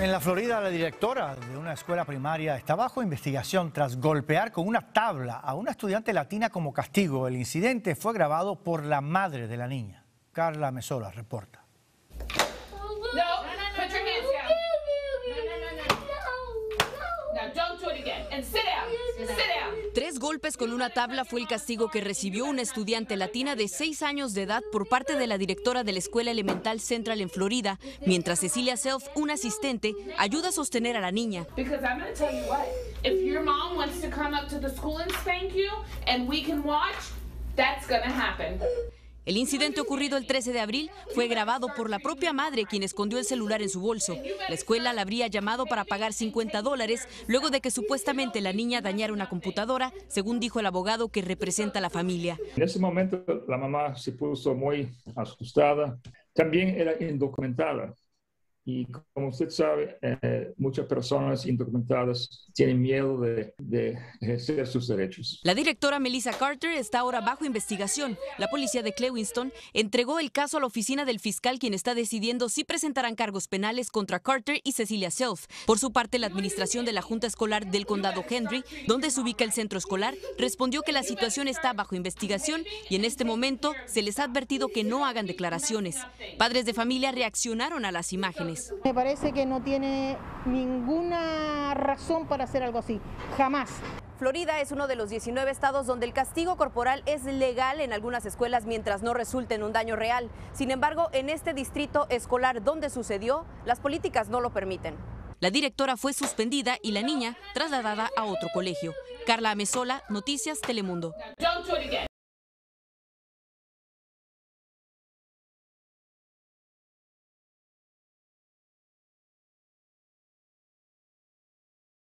En la Florida, la directora de una escuela primaria está bajo investigación tras golpear con una tabla a una estudiante latina como castigo. El incidente fue grabado por la madre de la niña. Carla Mesola reporta. No, put your hands down. No, no, no, no. Now don't sit down. Sit down. Tres golpes con una tabla fue el castigo que recibió una estudiante latina de seis años de edad por parte de la directora de la Escuela Elemental Central en Florida, mientras Cecilia Self, un asistente, ayuda a sostener a la niña. El incidente ocurrido el 13 de abril fue grabado por la propia madre quien escondió el celular en su bolso. La escuela la habría llamado para pagar 50 dólares luego de que supuestamente la niña dañara una computadora, según dijo el abogado que representa a la familia. En ese momento la mamá se puso muy asustada. También era indocumentada. Y como usted sabe, eh, muchas personas indocumentadas tienen miedo de, de ejercer sus derechos. La directora Melissa Carter está ahora bajo investigación. La policía de Clewiston entregó el caso a la oficina del fiscal quien está decidiendo si presentarán cargos penales contra Carter y Cecilia Self. Por su parte, la administración de la Junta Escolar del Condado Henry, donde se ubica el centro escolar, respondió que la situación está bajo investigación y en este momento se les ha advertido que no hagan declaraciones. Padres de familia reaccionaron a las imágenes. Me parece que no tiene ninguna razón para hacer algo así, jamás. Florida es uno de los 19 estados donde el castigo corporal es legal en algunas escuelas mientras no resulte en un daño real. Sin embargo, en este distrito escolar donde sucedió, las políticas no lo permiten. La directora fue suspendida y la niña trasladada a otro colegio. Carla Amesola, Noticias Telemundo.